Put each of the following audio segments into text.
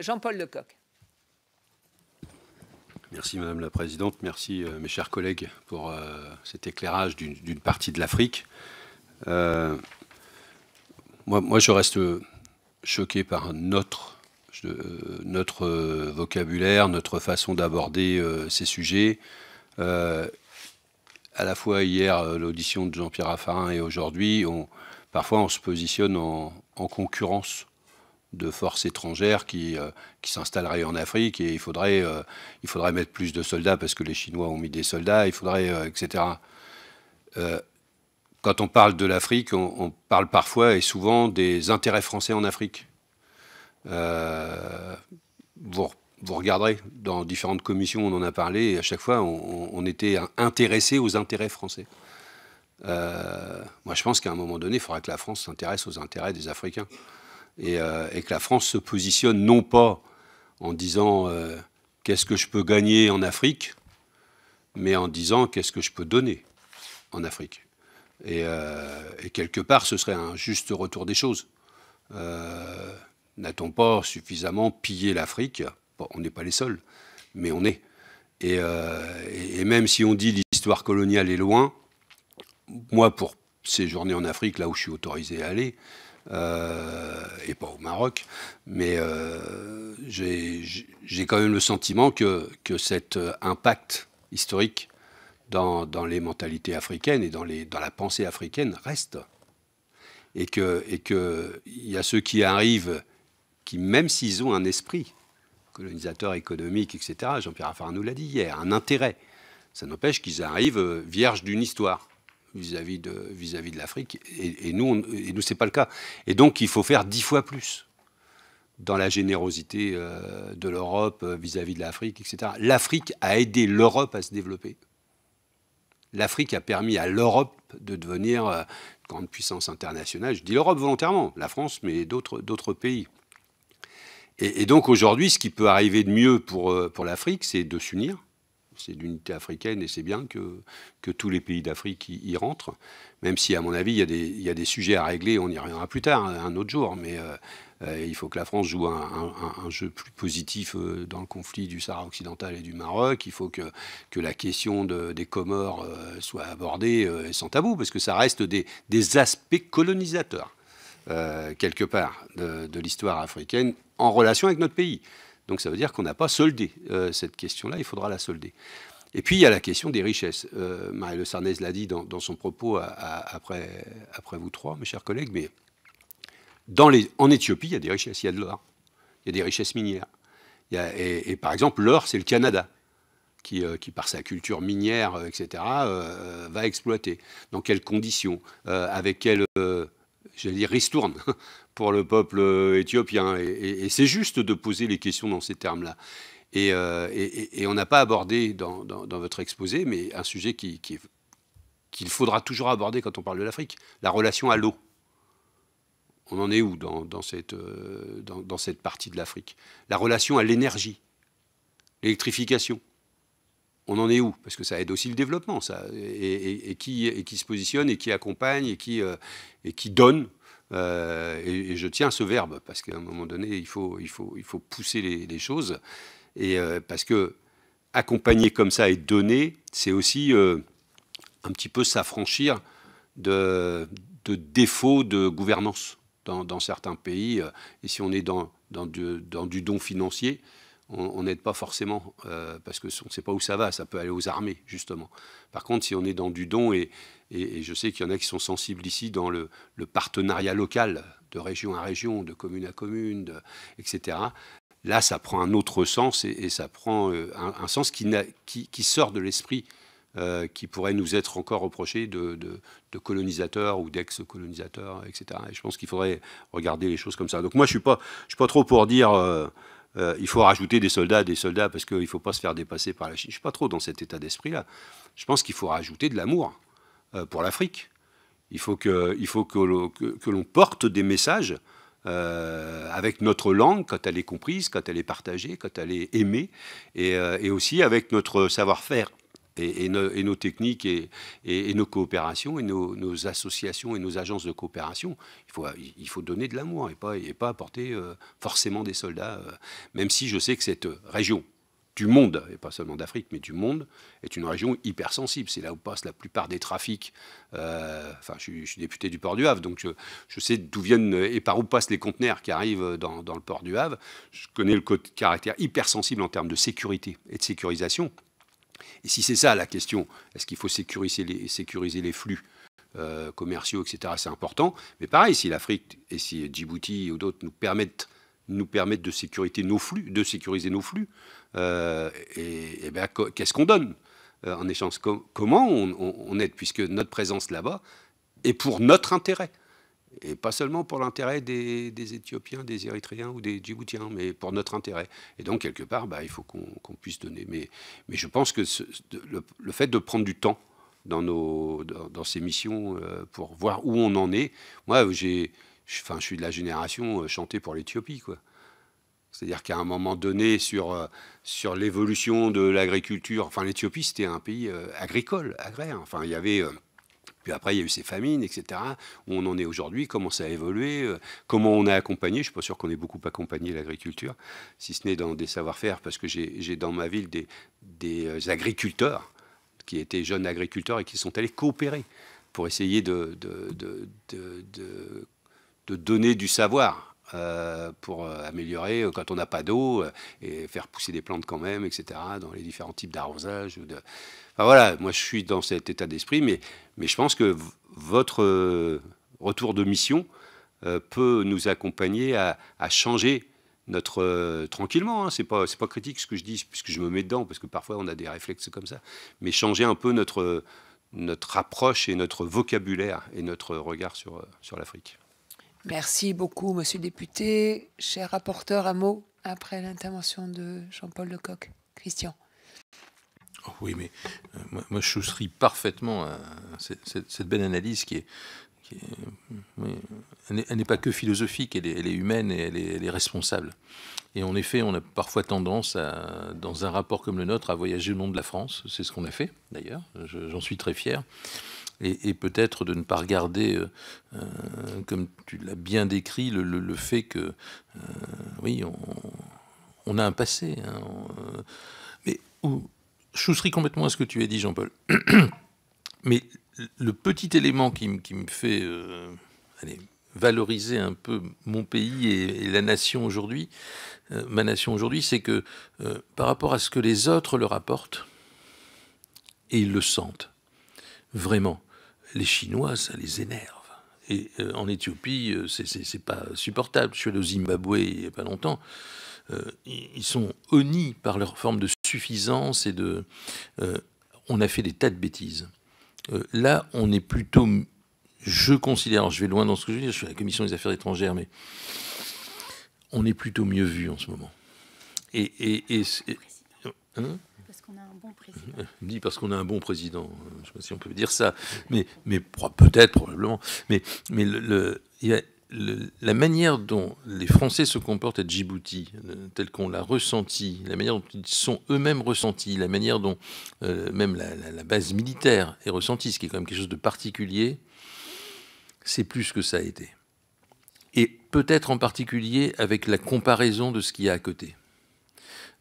Jean-Paul Lecoq. Merci Madame la Présidente, merci mes chers collègues pour cet éclairage d'une partie de l'Afrique. moi, je reste choqué par notre, vocabulaire, notre façon d'aborder ces sujets. à la fois hier, l'audition de Jean-Pierre Raffarin et aujourd'hui, parfois on se positionne en, concurrence de forces étrangères qui, qui s'installeraient en Afrique et il faudrait, il faudrait mettre plus de soldats parce que les Chinois ont mis des soldats, il faudrait, etc. quand on parle de l'Afrique, on, parle parfois et souvent des intérêts français en Afrique. vous, vous, regarderez, dans différentes commissions, on en a parlé, et à chaque fois, on, était intéressé aux intérêts français. Euh, moi, je pense qu'à un moment donné, il faudra que la France s'intéresse aux intérêts des Africains. Et, euh, et, que la France se positionne non pas en disant euh, qu'est-ce que je peux gagner en Afrique, mais en disant qu'est-ce que je peux donner en Afrique. Et, et, quelque part, ce serait un juste retour des choses. N'a-t-on pas suffisamment pillé l'Afrique? On n'est pas les seuls, mais on est. Et, et même si on dit l'histoire coloniale est loin, moi, pour séjourner en Afrique, là où je suis autorisé à aller, euh, et pas au Maroc, mais euh, j'ai quand même le sentiment que, que cet impact historique dans, dans, les mentalités africaines et dans, les, dans la pensée africaine reste. Et qu'il et que y a ceux qui arrivent, qui, même s'ils ont un esprit colonisateur économique, etc., Jean-Pierre Raffarin nous l'a dit hier, un intérêt, ça n'empêche qu'ils arrivent vierges d'une histoire vis-à-vis de, l'Afrique. Et, nous, nous c'est pas le cas. Et donc, il faut faire dix fois plus dans la générosité euh, de l'Europe euh, vis-à-vis de l'Afrique, etc. L'Afrique a aidé l'Europe à se développer. L'Afrique a permis à l'Europe de devenir euh, une grande puissance internationale. Je dis l'Europe volontairement, la France, mais d'autres pays. Et, donc aujourd'hui, ce qui peut arriver de mieux pour l'Afrique, c'est de s'unir, c'est l'unité africaine et c'est bien que, tous les pays d'Afrique y, rentrent, même si à mon avis il y, a des, sujets à régler, on y reviendra plus tard, un autre jour, mais euh, euh, il faut que la France joue un, jeu plus positif euh, dans le conflit du Sahara occidental et du Maroc, il faut que, la question de, des Comores soit abordée sans tabou, parce que ça reste des, aspects colonisateurs, quelque part, de l'histoire africaine en relation avec notre pays. Donc ça veut dire qu'on n'a pas soldé euh, cette question-là, il faudra la solder. Et puis il y a la question des richesses. Euh, Marie-Le Sarnez l'a dit dans, son propos après, vous trois, mes chers collègues, mais en Éthiopie, il y a des richesses, il y a de l'or, il y a des richesses minières. et, par exemple, l'or, c'est le Canada. Qui, euh, qui, par sa culture minière, etc., va exploiter. Dans quelles conditions? Avec quelle, j'allais dire, ristourne pour le peuple euh, éthiopien. Et, c'est juste de poser les questions dans ces termes-là. Et, euh, on n'a pas abordé dans, votre exposé, mais un sujet qu'il qui, qu'il faudra toujours aborder quand on parle de l'Afrique, la relation à l'eau. On en est où dans, cette, euh, dans, cette partie de l'Afrique? La relation à l'énergie, l'électrification. On en est où? Parce que ça aide aussi le développement, ça. Et, qui, se positionne, et qui accompagne, et qui, qui donne euh, et, je tiens ce verbe, parce qu'à un moment donné, il faut, pousser les, choses. Et euh, parce que accompagner comme ça et donner, c'est aussi euh, un petit peu s'affranchir de, défauts de gouvernance dans, certains pays. Et si on est dans du don financier, on n'aide pas forcément, parce qu'on ne sait pas où ça va, ça peut aller aux armées, justement. Par contre, si on est dans du don et, je sais qu'il y en a qui sont sensibles ici dans le, partenariat local, de région à région, de commune à commune, etc. Là, ça prend un autre sens et, ça prend euh, un, sens qui, sort de l'esprit euh, qui pourrait nous être encore reproché de, colonisateurs ou d'ex-colonisateurs, etc. Et je pense qu'il faudrait regarder les choses comme ça. Donc moi, je ne suis, pas, je suis pas trop pour dire euh, il faut rajouter des soldats, des soldats, parce qu'il ne faut pas se faire dépasser par la Chine. Je ne suis pas trop dans cet état d'esprit-là. Je pense qu'il faut rajouter de l'amour. Euh, pour l'Afrique. Il faut que, que, l'on porte des messages euh, avec notre langue quand elle est comprise, quand elle est partagée, quand elle est aimée, et, aussi avec notre savoir-faire Et, nos techniques et, nos coopérations et nos, associations et nos agences de coopération. Il faut, donner de l'amour et pas, et pas apporter euh, forcément des soldats, euh, même si je sais que cette région du monde, et pas seulement d'Afrique, mais du monde, est une région hypersensible. C'est là où passent la plupart des trafics. Euh, enfin, je, suis député du port du Havre, donc je, sais d'où viennent et par où passent les conteneurs qui arrivent dans, le port du Havre. Je connais le caractère hypersensible en termes de sécurité et de sécurisation. Et si c'est ça la question, est-ce qu'il faut sécuriser les, flux euh, commerciaux, etc., c'est important. Mais pareil, si l'Afrique et si Djibouti ou d'autres nous permettent, de, sécuriser nos flux, de sécuriser nos flux, euh, ben, qu'est-ce qu'on donne euh, en échange Comment on, aide Puisque notre présence là-bas est pour notre intérêt. Et pas seulement pour l'intérêt des, Éthiopiens, des Érythréens ou des Djiboutiens, mais pour notre intérêt. Et donc, quelque part, bah, il faut qu'on puisse donner. Mais, je pense que le, fait de prendre du temps dans, nos, dans, ces missions euh, pour voir où on en est, moi, j'ai, enfin, je suis de la génération chantée pour l'Éthiopie, quoi. C'est-à-dire qu'à un moment donné, sur, euh, sur l'évolution de l'agriculture, enfin l'Éthiopie, c'était un pays euh, agricole, agraire. Enfin, il y avait... Euh, puis après, il y a eu ces famines, etc. Où on en est aujourd'hui, comment ça a évolué, comment on a accompagné. Je ne suis pas sûr qu'on ait beaucoup accompagné l'agriculture, si ce n'est dans des savoir-faire, parce que j'ai dans ma ville des, des, agriculteurs qui étaient jeunes agriculteurs et qui sont allés coopérer pour essayer de donner du savoir euh, pour euh, améliorer euh, quand on n'a pas d'eau et faire pousser des plantes quand même, etc., dans les différents types d'arrosage. Enfin, voilà, moi je suis dans cet état d'esprit, mais, je pense que votre retour de mission peut nous accompagner à, changer notre tranquillement, hein, c'est pas critique ce que je dis puisque je me mets dedans parce que parfois on a des réflexes comme ça, mais changer un peu notre approche et notre vocabulaire et notre regard sur l'Afrique. Merci beaucoup, monsieur le député. Cher rapporteur, un mot après l'intervention de Jean-Paul Lecoq. Christian. Oh oui, mais euh, moi, je souscris parfaitement à cette, belle analyse qui est. elle n'est pas que philosophique, elle est, humaine et elle est, responsable. Et en effet, on a parfois tendance, à, dans un rapport comme le nôtre, à voyager au nom de la France. C'est ce qu'on a fait, d'ailleurs. J'en suis très fier et, peut-être de ne pas regarder, euh, euh, comme tu l'as bien décrit, le, fait que, euh, oui, on, a un passé. Hein, mais souscris complètement à ce que tu as dit, Jean-Paul. mais le petit élément qui, me fait valoriser un peu mon pays et, la nation aujourd'hui, ma nation aujourd'hui, c'est que par rapport à ce que les autres leur apportent, et ils le sentent, vraiment, les Chinois, ça les énerve. Et euh, en Éthiopie, euh, c'est pas supportable. Je suis allé au Zimbabwe il n'y a pas longtemps. Euh, ils sont honnis par leur forme de suffisance et de. on a fait des tas de bêtises. là, on est plutôt. Je considère, je vais loin dans ce que je veux dire, je suis à la commission des affaires étrangères, mais on est plutôt mieux vu en ce moment. Et. et, et hein? Qu'on a un bon président. Dit parce qu'on a un bon président. Je ne sais pas si on peut dire ça, mais, mais peut-être, probablement. Mais, mais le, la manière dont les Français se comportent à Djibouti, euh, telle qu'on l'a ressenti, la manière dont ils sont eux-mêmes ressentis, la manière dont euh, même la, la, base militaire est ressentie, ce qui est quand même quelque chose de particulier, c'est plus que ça a été. Et peut-être en particulier avec la comparaison de ce qu'il y a à côté.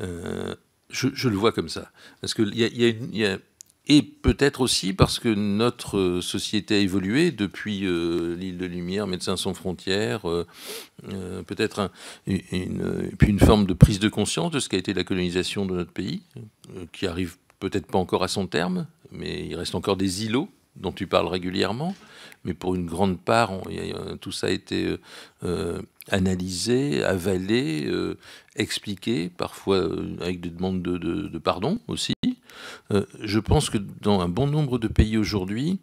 Euh, je, le vois comme ça. Parce que y a, et peut-être aussi parce que notre société a évolué depuis euh, l'île de Lumière, Médecins sans frontières, euh, euh, peut-être une, puis une forme de prise de conscience de ce qu'a été la colonisation de notre pays, qui arrive peut-être pas encore à son terme, mais il reste encore des îlots dont tu parles régulièrement, mais pour une grande part, tout ça a été euh, analysé, avalé, euh, expliqué, parfois euh, avec des demandes de, pardon aussi. je pense que dans un bon nombre de pays aujourd'hui,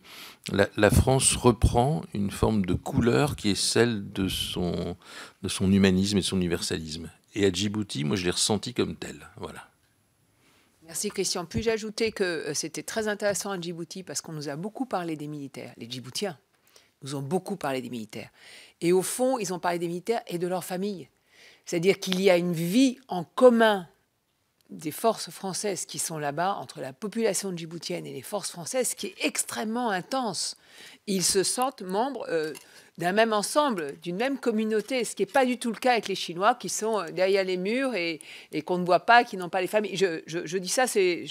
la, France reprend une forme de couleur qui est celle de son, de son humanisme et de son universalisme. Et à Djibouti, moi, je l'ai ressenti comme tel. Voilà. Merci Christian. Puis-je ajouter que euh, c'était très intéressant à Djibouti parce qu'on nous a beaucoup parlé des militaires. Les Djiboutiens nous ont beaucoup parlé des militaires. Et au fond, ils ont parlé des militaires et de leur famille. C'est-à-dire qu'il y a une vie en commun des forces françaises qui sont là-bas, entre la population djiboutienne et les forces françaises, qui est extrêmement intense. Ils se sentent membres euh, d'un même ensemble, d'une même communauté, ce qui n'est pas du tout le cas avec les Chinois qui sont euh, derrière les murs et, qu'on ne voit pas, qui n'ont pas les familles. Je, dis ça, c'est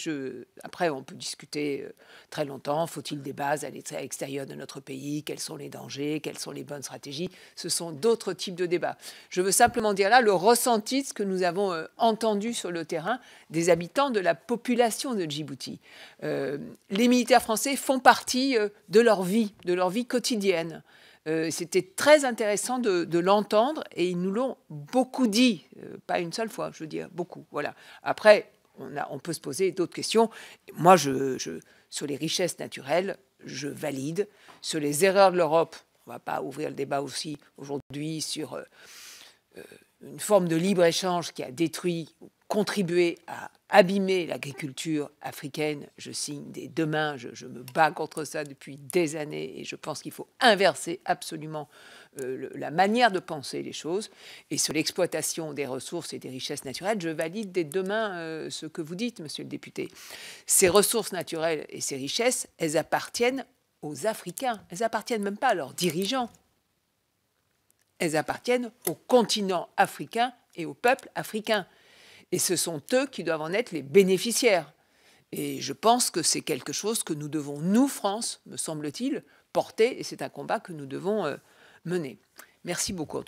après on peut discuter euh, très longtemps. Faut-il des bases à l'extérieur de notre pays Quels sont les dangers Quelles sont les bonnes stratégies Ce sont d'autres types de débats. Je veux simplement dire là le ressenti de ce que nous avons euh, entendu sur le terrain des habitants de la population de Djibouti. les militaires français font partie de leur vie, de leur vie quotidienne. Euh, c'était très intéressant de, l'entendre et ils nous l'ont beaucoup dit, euh, pas une seule fois, je veux dire, beaucoup. Voilà. Après, on, peut se poser d'autres questions. Moi, sur les richesses naturelles, je valide. Sur les erreurs de l'Europe, on ne va pas ouvrir le débat aussi aujourd'hui sur euh, une forme de libre-échange qui a détruit contribuer à abîmer l'agriculture africaine. Je signe des demain, je, je, me bats contre ça depuis des années et je pense qu'il faut inverser absolument euh, la manière de penser les choses. Et sur l'exploitation des ressources et des richesses naturelles, je valide dès demain euh, ce que vous dites, monsieur le député. Ces ressources naturelles et ces richesses, elles appartiennent aux Africains. Elles appartiennent même pas à leurs dirigeants. Elles appartiennent au continent africain et au peuple africain. Et ce sont eux qui doivent en être les bénéficiaires. Et je pense que c'est quelque chose que nous devons, nous, France, me semble-t-il, porter, et c'est un combat que nous devons euh, mener. Merci beaucoup.